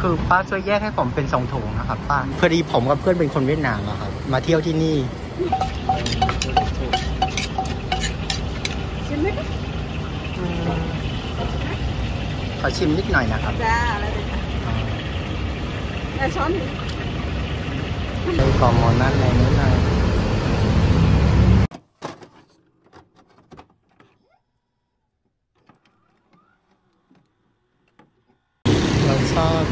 คือป้าช่วยแยกให้ผมเป็นสองถุงนะครับป้าพอดีผมกับเพื่อนเป็นคนเวียดนามอะครับ มาเที่ยวที่นี่ ชิมไหมคะอืมขอชิมนิดหน่อยนะครับจ้าอะไรเลยค่ะแต่ช้อนหนึ่งในกล่องหมอนนั้นในนี้หน่อยเราชอบ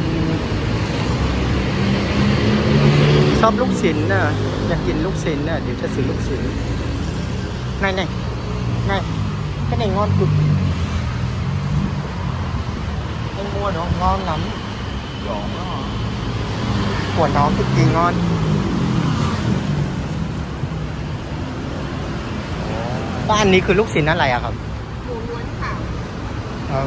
อืม ชอบลูกชิ้นน่ะอยากกินลูกชิ้นน่ะเดี๋ยวจะซื้อลูกชิ้นไหนไหนไหน cái này ngon cực anh mua nó ngon lắm Giòn đó hả? của nó cực kỳ ngon và anh ấy คือลูกชิ้นอะไรอะครับหมูล้วนค่ะเอ่อ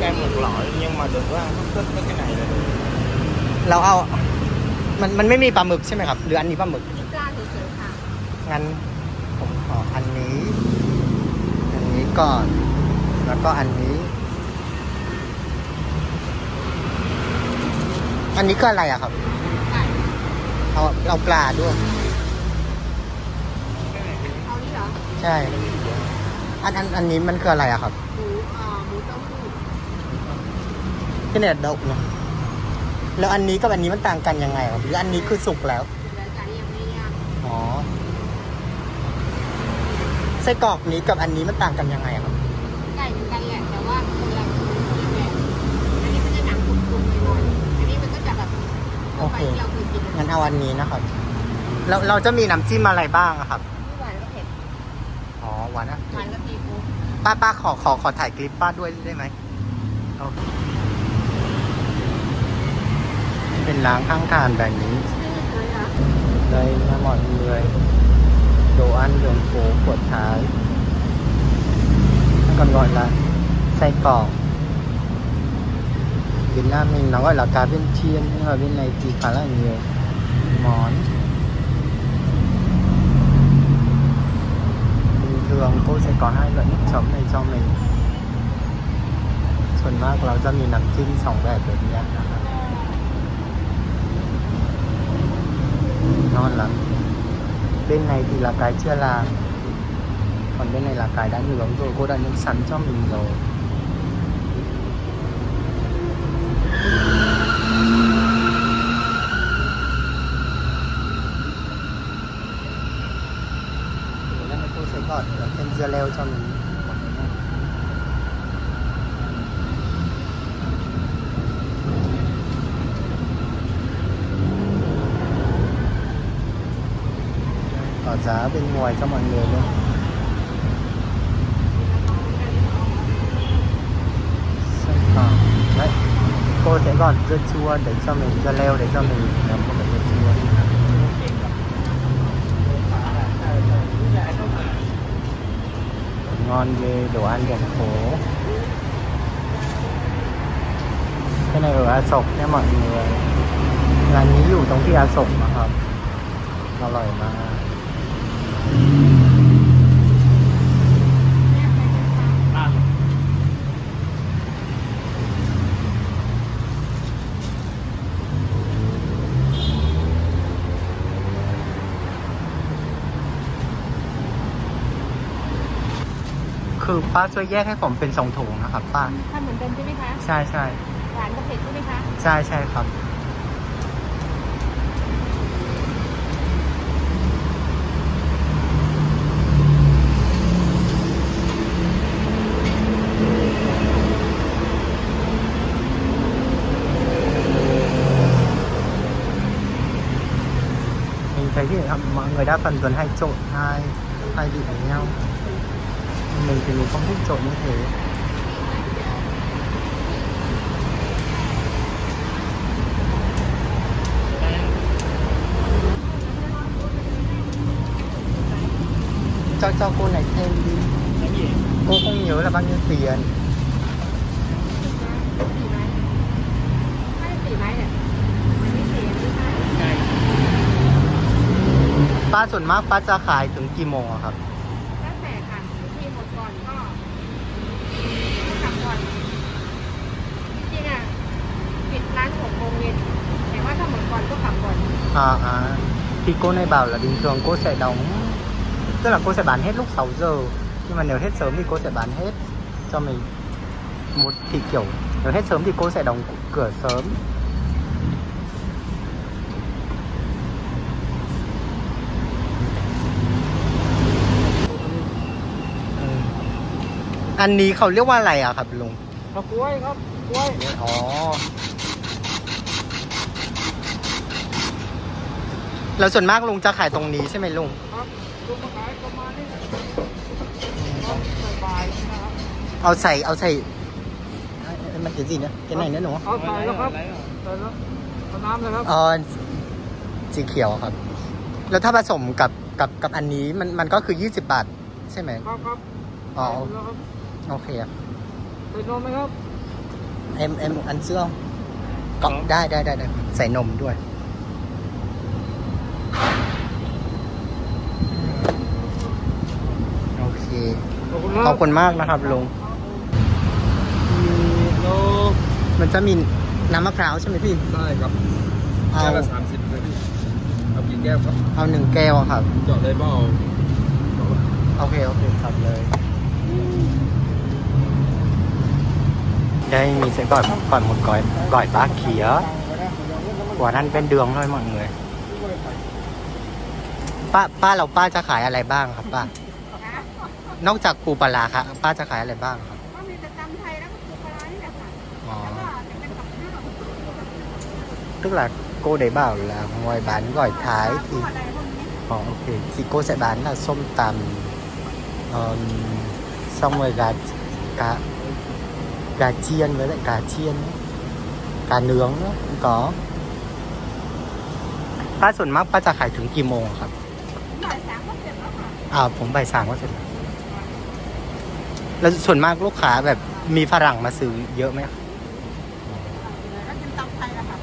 Cái một loại nhưng mà đừng có ăn nó thích với cái này là được เราเอา มันมันไม่มีปลาหมึกใช่ไหมครับ หรืออันนี้ปลาหมึกนี่ปลาเฉยๆค่ะงั้นผมขออันนี้ อันนี้ก่อน แล้วก็อันนี้ อันนี้ก็อะไรอะครับไก่เอาเอาปลาด้วย เอานี่เหรอใช่ อันอันอันนี้มันคืออะไรอะครับหมูอ่าหมูเต้าหู้ที่เนี่ยดกเนาะ แล้วอันนี้กับอันนี้มันต่างกันยังไงครับหรืออันนี้คือสุกแล้วแล้วจานนี้ยังไม่ย่างอ๋อไส้กรอกนี้กับอันนี้มันต่างกันยังไงครับไก่เหมือนกันแหละแต่ว่าคนละคนละแบบอันนี้มันจะหนังกรุบๆหน่อยๆอันนี้มันก็จะแบบทั่วไปที่เราเคยกินงั้นเอาอันนี้นะครับเราเราจะมีน้ำจิ้มอะไรบ้างอะครับไม่หวานก็เผ็ดอ๋อหวานอะหวานก็พีฟูป้าป้าขอขอขอถ่ายคลิปป้าด้วยได้ไหมโอเค เป็นร้านข้างทางแบบนี้ ชื่อเลยเหรอ đây nha mọi người đồ ăn đường phố của Thái nó còn gọi là xay cỏ Việt Nam mình nó gọi là cá viên chiên nhưng mà bên này thì khá là nhiều món bình thường cô sẽ có hai loại nước chấm này cho mình ส่วนมากเราจะมีน้ำจิ้มสองแบบแบบนี้นะครับ ngon lắm. Bên này thì là cái chưa làm. Còn bên này là cái đã nướng rồi, cô đã nướng sẵn cho mình rồi. giá bên ngoài cho mọi người luôn. Đấy, cô sẽ gọt dưa chua để cho mình, dưa leo để cho mình làm một cái dưa chua. Ngon ghê, đồ ăn đường phố. Cái này ở A Sộc nha mọi người. Là nhí dù trong khi A Sộc mà hợp nó lời mà. ครับอร่อยมากคือป้าช่วยแยกให้ผมเป็นสองถุงนะครับป้าทำเหมือนเดิมใช่ไหมคะ ใช่ใช่หวานก็เผ็ดใช่ไหมคะ ใช่ใช่ครับ mọi người đa phần vẫn hay trộn hai hai vị với nhau. Mình thì mình không thích trộn như thế. Cho cho cô này thêm đi. Cô không nhớ là bao nhiêu tiền ส่วนมากป้าจะขายถึงกี่โมงอะครับ?ตั้งแต่ค่ะที่หมดก่อนก็กลับก่อนจริงๆอ่ะปิดร้านหกโมงเย็นแต่ว่าถ้าหมดก่อนก็กลับก่อน à à thì cô này bảo là bình thường cô sẽ đóng tức là cô sẽ bán hết lúc 6 giờ nhưng mà nếu hết sớm thì cô sẽ bán hết cho mình. Một thì kiểu nếu hết sớm thì cô sẽ đóng cửa sớm. อันนี้เขาเรียกว่าอะไรอะครับลุงมะกล้วยครับกล้วยอ๋อแล้วส่วนมากลุงจะขายตรงนี้ใช่ไหมลุงครับลูกมาขายประมาณนี้ครับบ่ายๆนะครับเอาใส่เอาใส่เอ้ยเอ้ยมันเขียนสิเนี่ยเขียนไหนเนี่ยหนูเอาใส่แล้วครับใส่แล้วเอาน้ำเลยครับเออสีเขียวครับ แล้วถ้าผสมกับกับกับอันนี้มันมันก็คือ20บาทใช่ไหมครับครับอ๋อใส่แล้วครับ โอเคครับใส่นมไหมครับเอ็มเอ็มอันเสื้อก็ได้ได้ได้ได้ใส่นมด้วยโอเคขอบคุณขอบคุณมากนะครับลุงโลมันจะมีน้ำมะพร้าวใช่ไหมพี่ใช่ครับเอาแก้วละสามสิบเลยพี่เอากี่แก้วครับเอาหนึ่งแก้วครับเจาะได้เปล่าโอเคโอเคครับเลย Đây mình sẽ gọi gọi một gói gọi ba khía quả ăn bên đường thôi mọi người ป้าป้าเราป้าจะขายอะไรบ้างครับป้านอกจากปูปลาร้าครับป้าจะขายอะไรบ้างครับก็มีแต่ตำไทยแล้วก็ปูปลาร้านี่แหละค่ะอ๋อแล้วก็จะเป็นกับข้าว tức là cô đấy bảo là ngoài bán gỏi thái thì พวกอะไรพวกนี้ Ờ, ok thì cô sẽ bán là ส้มตำ um, xong rồi gà cá gà chiên với lại cá chiên ấy. cá nướng nữa cũng có ป้าส่วนมากป้าจะขายถึงกี่โมงครับบ่ายสามก็เสร็จแล้วค่ะอ่าผมบ่ายสามก็เสร็จแล้วแล้วส่วนมากลูกค้าแบบมีฝรั่งมาซื้อเยอะไหมครับแล้วกินตำไทยแล้วค่ะ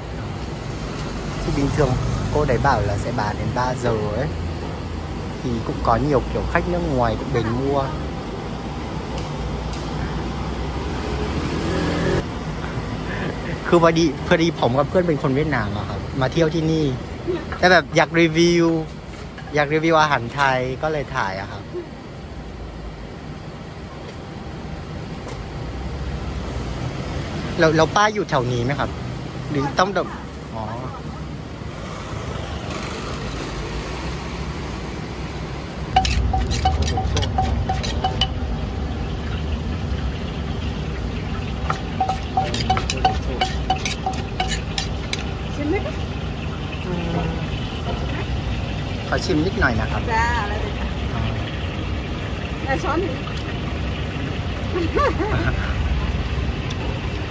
thì bình thường cô đấy bảo là sẽ bán đến 3 giờ ấy thì cũng có nhiều kiểu khách nước ngoài cũng đến mua คือพอดีพอดีผมกับเพื่อนเป็นคนเวียดนามอะครับ มาเที่ยวที่นี่แต่แบบอยากรีวิว อยากรีวิวอาหารไทยก็เลยถ่ายอะครับ เราเราป้าอยู่แถวนี้ไหมครับ หรือต้องแบบอ๋อ ชิมไหมคะ ขอ ชิมนิดหน่อยนะครับจ้าอะไรเลยค่ะแต่ช้อนหนึ่ง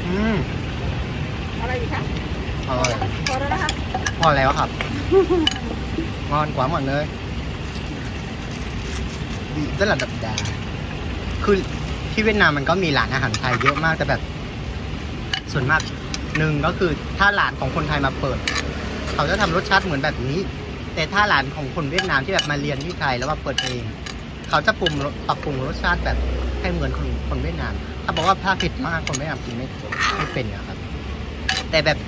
อืมอะไรอีกคะอร่อยพอแล้วนะคะพอแล้วครับ ngon quá mọi người vị rất là đậm đà คือที่เวียดนามมันก็มีร้านอาหารไทยเยอะมากแต่แบบ ส่วนมากหนึ่งก็คือถ้าร้านของคนไทยมาเปิด เขาจะทำรสชาติเหมือนแบบนี้ แต่ถ้าร้านของคนเวียดนามที่แบบมาเรียนที่ไทยแล้วมาเปิดเองเขาจะปรุงรสปรับปรุงรสชาติแบบให้เหมือนคนคนเวียดนามถ้าบอกว่าถ้าเผ็ดมากคนเวียดนามกินไม่ไม่เป็นนะครับ แต่แบบ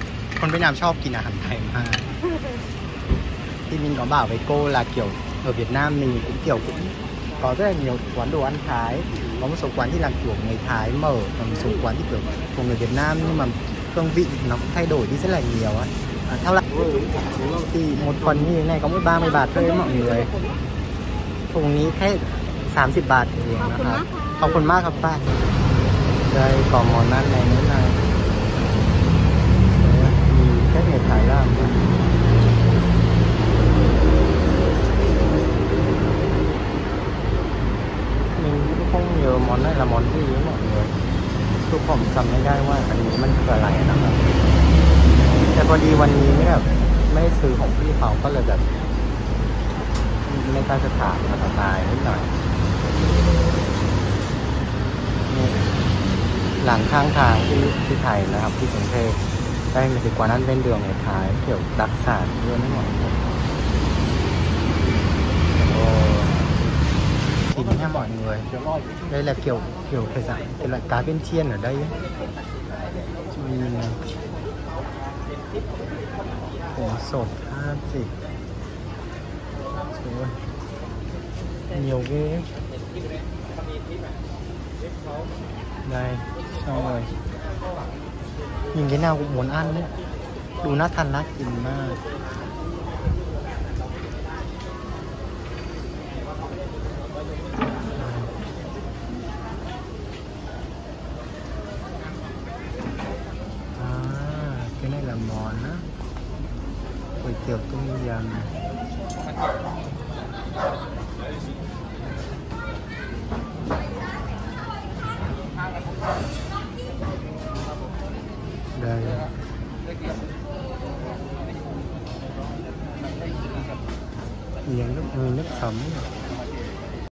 คนเวียดนามชอบกินอาหารไทยมาก thì mình có bảo với cô là kiểu ở Việt Nam mình cũng kiểu cũng có rất là nhiều quán đồ ăn Thái có một số quán thì là kiểu người Thái mở và một số quán thì kiểu của người Việt Nam nhưng mà hương vị nó cũng thay đổi đi rất là nhiều á เท่า lại thì một phần như thế này có mỗi 30 bạt thôi mọi người thùng นี้แค่ 30 บาทเองนะครับขอบคุณมากครับป้าได้กล่องหมอนนั่นในนี้นะมีแค่เหตุถ่ายร่างมีพวกเยอะมอนได้ละมอนที่เยอะหมดเลยทุกผมจำไม่ได้ว่าอันนี้มันคืออะไรนะครับ แต่พอดีวันนี้ไม่แบบไม่ซื้อของพี่เขาก็เลยแบบไม่กล้าจะถามภาษาตายนิดหน่อยนี่หลังข้างทางที่ที่ไทยนะครับที่กรุงเทพได้มีดีกว่านั้นเป็นเดืองในท้ายเกี่ยวกับดักษาเยอะไม่หมดเลยโอ้ thịt nha mọi người đây là kiểu kiểu cái dạng cái loại cá viên chiên ở đây ấy. Chị nhìn này. Củ sột ห้าสิบโอ้ยnhiều ghê đây xong rồi nhìn cái nào cũng muốn ăn đấy đủ nát than nát kìm mà ก๋วยเตี๋ยวต้มยำ đây miếng nước nước chấm